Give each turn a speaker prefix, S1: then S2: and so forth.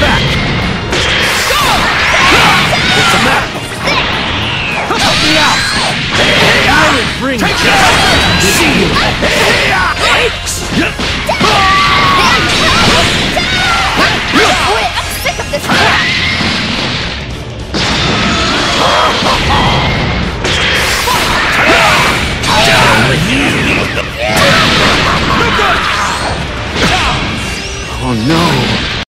S1: back! Go! It's a matter? Help me out! I will bring Take you! See you! Oh no!